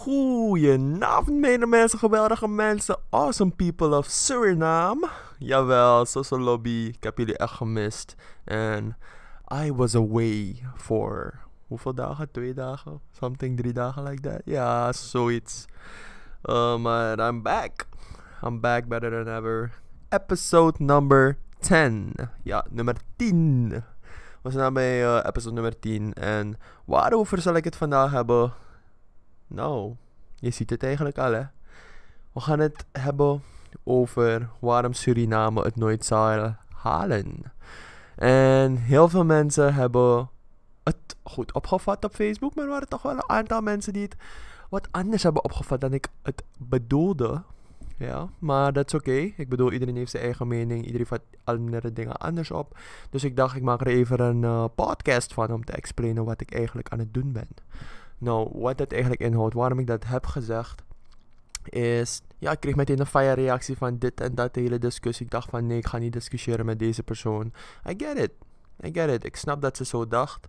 Goedenavond, mede mensen, geweldige mensen, awesome people of Suriname. Jawel, social lobby, ik heb jullie echt gemist. En I was away for hoeveel dagen? Twee dagen? Something, drie dagen like that? Ja, zoiets. Uh, maar I'm back. I'm back better than ever. Episode number 10. Ja, nummer 10. We zijn bij episode nummer 10. En waarover zal ik het vandaag hebben? Nou, je ziet het eigenlijk al hè. We gaan het hebben over waarom Suriname het nooit zal halen. En heel veel mensen hebben het goed opgevat op Facebook, maar er waren toch wel een aantal mensen die het wat anders hebben opgevat dan ik het bedoelde. Ja, maar dat is oké. Ik bedoel, iedereen heeft zijn eigen mening. Iedereen vat andere dingen anders op. Dus ik dacht, ik maak er even een uh, podcast van om te explainen wat ik eigenlijk aan het doen ben. Nou, wat dat eigenlijk inhoudt, waarom ik dat heb gezegd, is... Ja, ik kreeg meteen een fire reactie van dit en dat, de hele discussie. Ik dacht van, nee, ik ga niet discussiëren met deze persoon. I get it. I get it. Ik snap dat ze zo dacht.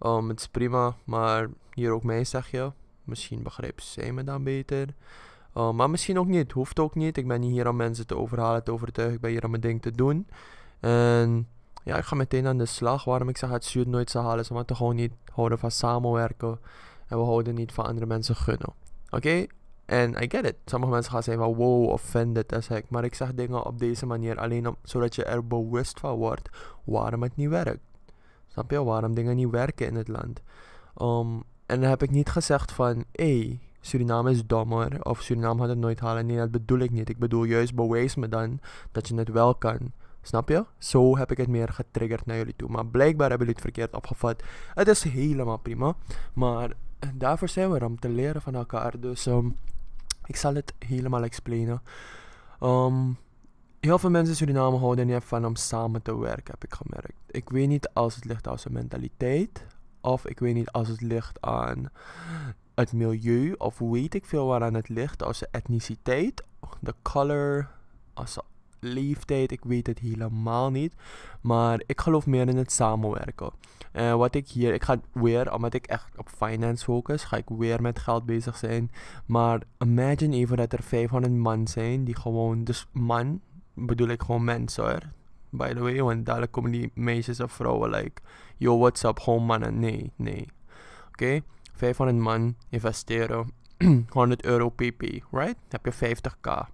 Um, het is prima, maar hier ook mij zeg je. Misschien begrijpt zij me dan beter. Uh, maar misschien ook niet. Hoeft ook niet. Ik ben niet hier om mensen te overhalen, te overtuigen. Ik ben hier om mijn ding te doen. En ja, ik ga meteen aan de slag. Waarom ik zeg het zuur nooit zal halen, is omdat we gewoon niet houden van samenwerken. En we houden niet van andere mensen gunnen. Oké? En I get it. Sommige mensen gaan zeggen van wow, offended as heck. Maar ik zeg dingen op deze manier alleen om, zodat je er bewust van wordt waarom het niet werkt. Snap je? Waarom dingen niet werken in het land. Um, en dan heb ik niet gezegd van, hé, hey, Suriname is dommer. Of Suriname gaat het nooit halen. Nee, dat bedoel ik niet. Ik bedoel juist bewijs me dan dat je het wel kan. Snap je? Zo heb ik het meer getriggerd naar jullie toe. Maar blijkbaar hebben jullie het verkeerd opgevat. Het is helemaal prima. Maar daarvoor zijn we er om te leren van elkaar. Dus um, ik zal het helemaal explainen. Um, heel veel mensen in Suriname houden niet van om samen te werken, heb ik gemerkt. Ik weet niet als het ligt aan zijn mentaliteit. Of ik weet niet als het ligt aan het milieu. Of weet ik veel waaraan het ligt. Als de etniciteit, de color, als leeftijd. Ik weet het helemaal niet. Maar ik geloof meer in het samenwerken. En wat ik hier, ik ga weer, omdat ik echt op finance focus, ga ik weer met geld bezig zijn. Maar imagine even dat er 500 man zijn die gewoon, dus man, bedoel ik gewoon mensen hoor. By the way, want dadelijk komen die meisjes of vrouwen like, yo what's up, gewoon mannen. Nee, nee. Oké, okay? 500 man investeren, 100 euro pp, right? Dan heb je 50k.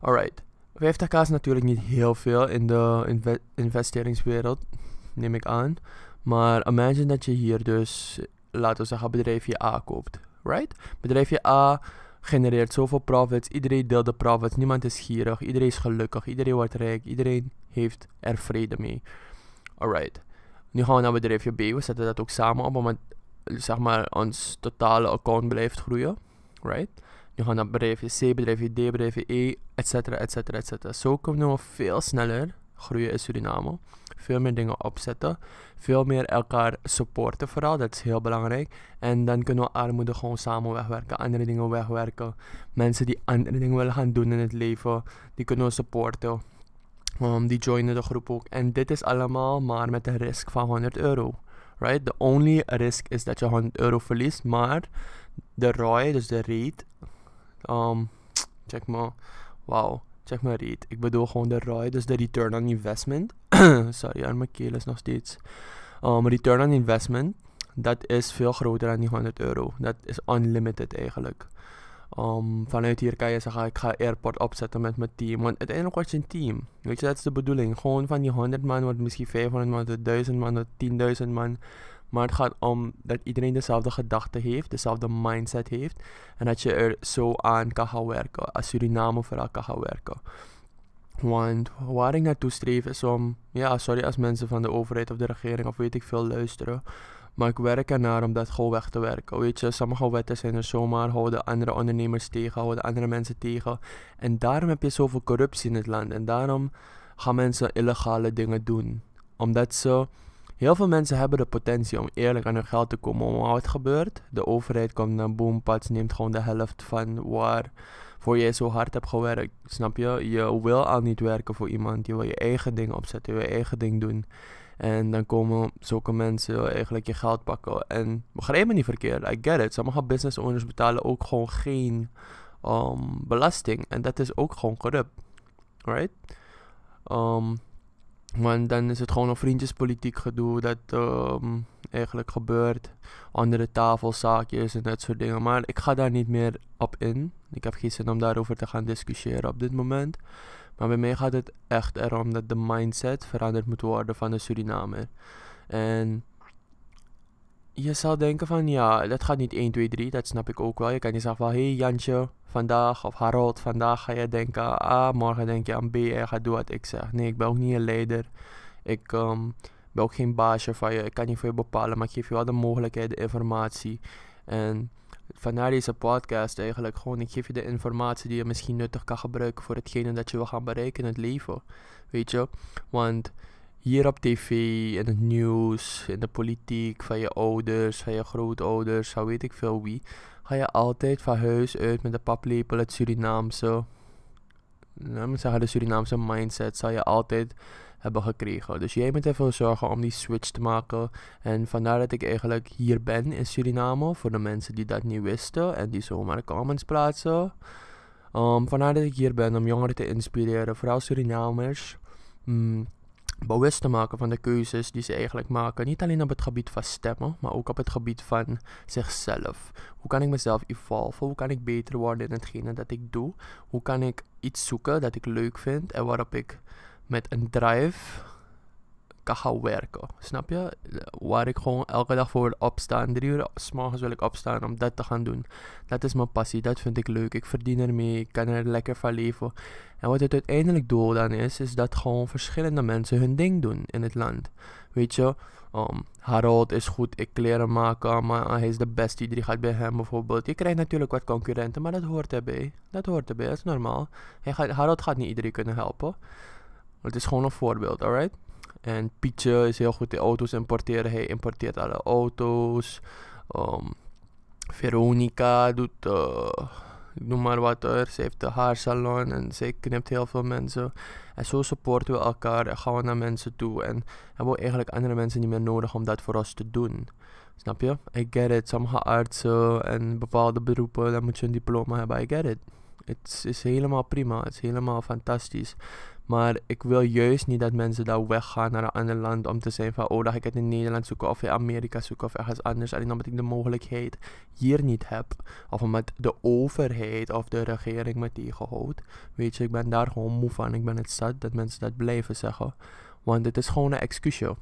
Alright. 50k is natuurlijk niet heel veel in de inve investeringswereld, neem ik aan. Maar imagine dat je hier dus, laten we zeggen, bedrijfje A koopt. Right? Bedrijfje A genereert zoveel profits. Iedereen deelt de profits. Niemand is gierig. Iedereen is gelukkig. Iedereen wordt rijk. Iedereen heeft er vrede mee. Alright. Nu gaan we naar bedrijfje B. We zetten dat ook samen op. Omdat zeg maar, ons totale account blijft groeien. Right? Nu gaan naar bedrijfje C, bedrijfje D, bedrijfje E, etc. etc. etc. Zo kunnen we veel sneller groeien in Suriname. Veel meer dingen opzetten. Veel meer elkaar supporten vooral. Dat is heel belangrijk. En dan kunnen we armoede gewoon samen wegwerken. Andere dingen wegwerken. Mensen die andere dingen willen gaan doen in het leven. Die kunnen we supporten. Um, die joinen de groep ook. En dit is allemaal maar met een risk van 100 euro. Right? The only risk is dat je 100 euro verliest. Maar de ROI, dus de rate. Um, check maar. Wauw. Check maar rate. Ik bedoel gewoon de ROI, dus de return on investment. Sorry, aan mijn keel is nog steeds. Um, return on investment. Dat is veel groter dan die 100 euro. Dat is unlimited eigenlijk. Um, vanuit hier kan je zeggen, ik ga airport opzetten met mijn team. Want uiteindelijk wordt je een team. Weet je, dat is de bedoeling. Gewoon van die 100 man wordt misschien 500 man, 1000 man, 10.000 man. Maar het gaat om dat iedereen dezelfde gedachten heeft, dezelfde mindset heeft. En dat je er zo aan kan gaan werken. Als Suriname vooral kan gaan werken. Want waar ik naartoe streef is om, ja, sorry als mensen van de overheid of de regering of weet ik veel luisteren. Maar ik werk ernaar om dat gewoon weg te werken. Weet je, sommige wetten zijn er zomaar, houden andere ondernemers tegen, houden andere mensen tegen. En daarom heb je zoveel corruptie in het land. En daarom gaan mensen illegale dingen doen. Omdat ze, heel veel mensen hebben de potentie om eerlijk aan hun geld te komen. Maar wat gebeurt? De overheid komt naar boompats, neemt gewoon de helft van waar voor jij zo hard hebt gewerkt. Snap je? Je wil al niet werken voor iemand. Je wil je eigen ding opzetten, je wil je eigen ding doen. En dan komen zulke mensen eigenlijk je geld pakken. En begrijp me niet verkeerd, I get it. Sommige business owners betalen ook gewoon geen um, belasting. En dat is ook gewoon corrupt. Right? Um, want dan is het gewoon een vriendjespolitiek gedoe dat um, eigenlijk gebeurt. Onder de tafel, zaakjes en dat soort dingen. Maar ik ga daar niet meer op in. Ik heb geen zin om daarover te gaan discussiëren op dit moment. Maar bij mij gaat het echt erom dat de mindset veranderd moet worden van de Surinamer. En je zou denken van ja, dat gaat niet 1, 2, 3, dat snap ik ook wel. Je kan niet zeggen van hé hey Jantje, vandaag of Harold, vandaag ga je denken aan A, morgen denk je aan B en gaat doen wat ik zeg. Nee, ik ben ook niet een leider. Ik um, ben ook geen baasje van je. Ik kan niet voor je bepalen, maar ik geef je wel de mogelijkheid, de informatie. En vandaar deze podcast eigenlijk gewoon, ik geef je de informatie die je misschien nuttig kan gebruiken voor hetgene dat je wil gaan bereiken in het leven. Weet je? Want hier op tv, in het nieuws, in de politiek, van je ouders, van je grootouders, zo weet ik veel wie, ga je altijd van huis uit met de paplepel het Surinaamse, nou, moet zeggen de Surinaamse mindset, zal je altijd hebben gekregen. Dus jij moet ervoor zorgen om die switch te maken. En vandaar dat ik eigenlijk hier ben in Suriname, voor de mensen die dat niet wisten en die zomaar comments plaatsen. Um, vandaar dat ik hier ben om jongeren te inspireren, vooral Surinamers. Mm, bewust te maken van de keuzes die ze eigenlijk maken. Niet alleen op het gebied van stemmen, maar ook op het gebied van zichzelf. Hoe kan ik mezelf evolven? Hoe kan ik beter worden in hetgene dat ik doe? Hoe kan ik iets zoeken dat ik leuk vind en waarop ik met een drive gaan werken. Snap je? Waar ik gewoon elke dag voor opstaan. Drie uur s morgens wil ik opstaan om dat te gaan doen. Dat is mijn passie. Dat vind ik leuk. Ik verdien ermee. Ik kan er lekker van leven. En wat het uiteindelijk doel dan is, is dat gewoon verschillende mensen hun ding doen in het land. Weet je? Um, Harold is goed ik kleren maken, maar hij is de beste. Iedereen gaat bij hem bijvoorbeeld. Je krijgt natuurlijk wat concurrenten, maar dat hoort erbij. Dat hoort erbij, dat is normaal. Hij gaat, Harold gaat niet iedereen kunnen helpen. Het is gewoon een voorbeeld, alright? En Pietje is heel goed in auto's importeren. Hij importeert alle auto's. Um, Veronica doet, uh, noem maar wat er. Ze heeft de haarsalon en ze knipt heel veel mensen. En zo supporten we elkaar en gaan we naar mensen toe. En hebben we eigenlijk andere mensen niet meer nodig om dat voor ons te doen. Snap je? I get it. Sommige artsen en bepaalde beroepen, dan moet je een diploma hebben. I get it. Het is helemaal prima. Het is helemaal fantastisch. Maar ik wil juist niet dat mensen daar weggaan naar een ander land om te zijn van, oh, dat ik het in Nederland zoeken of in Amerika zoeken of ergens anders. Alleen omdat ik de mogelijkheid hier niet heb. Of omdat de overheid of de regering me tegenhoudt. Weet je, ik ben daar gewoon moe van. Ik ben het zat dat mensen dat blijven zeggen. Want het is gewoon een excuusje.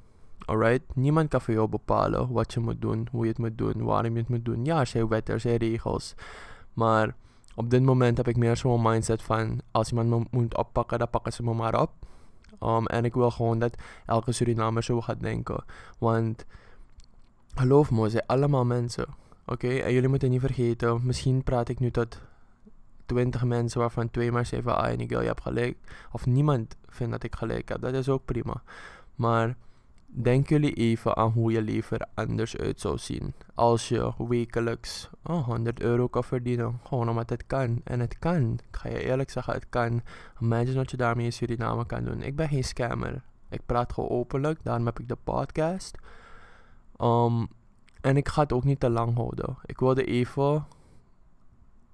Alright? Niemand kan voor jou bepalen wat je moet doen, hoe je het moet doen, waarom je het moet doen. Ja, er zijn wetten, er zijn regels. Maar op dit moment heb ik meer zo'n mindset van als iemand me moet oppakken, dan pakken ze me maar op. Um, en ik wil gewoon dat elke Surinamer zo gaat denken. Want geloof me, ze zijn allemaal mensen. Oké, en jullie moeten niet vergeten, misschien praat ik nu tot 20 mensen waarvan twee maar zeggen: Ah, Nigel, je hebt gelijk. Of niemand vindt dat ik gelijk heb. Dat is ook prima. Maar Denk jullie even aan hoe je leven er anders uit zou zien als je wekelijks oh, 100 euro kan verdienen. Gewoon omdat het kan. En het kan. Ik ga je eerlijk zeggen, het kan. Imagine wat je daarmee in Suriname kan doen. Ik ben geen scammer. Ik praat gewoon openlijk. Daarom heb ik de podcast. Um, en ik ga het ook niet te lang houden. Ik wilde even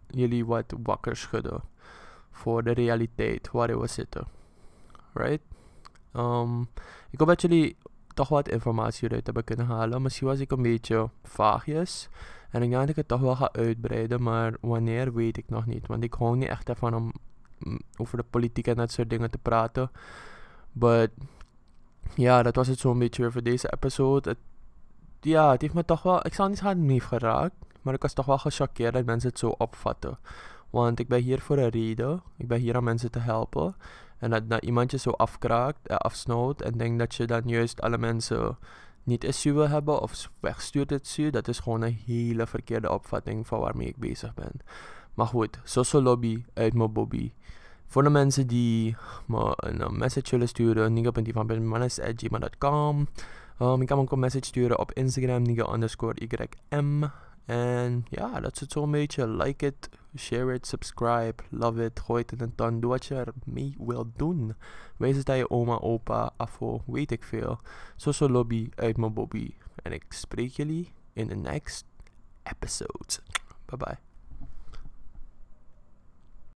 jullie wat wakker schudden. Voor de realiteit waarin we zitten. Right? Um, ik hoop dat jullie toch wat informatie eruit hebben kunnen halen. Misschien was ik een beetje vaagjes. En ik denk dat ik het toch wel ga uitbreiden. Maar wanneer weet ik nog niet. Want ik hou niet echt ervan om mm, over de politiek en dat soort dingen te praten. But ja, dat was het zo'n beetje weer voor deze episode. Ja, het heeft me toch wel. Ik zal niet zeggen niet geraakt. Maar ik was toch wel gechoqueerd dat mensen het zo opvatten. Want ik ben hier voor een reden. Ik ben hier om mensen te helpen. En dat, dat iemand je zo afkraakt, uh, afsnoot en denkt dat je dan juist alle mensen niet issue wil hebben of wegstuurt het zuur, dat is gewoon een hele verkeerde opvatting van waarmee ik bezig ben. Maar goed, social lobby uit mijn bobby. Voor de mensen die me een message willen sturen, nigga.ivanbenmanis.gmail.com um, Ik kan me ook een message sturen op Instagram, ym. En ja, dat is het zo'n beetje. Like it, share it, subscribe, love it, gooi het in een ton. Doe wat je ermee wilt doen. Wees het aan je oma, opa, afo, weet ik veel. Soso lobby uit mijn bobby. En ik spreek jullie in de next episode. Bye bye.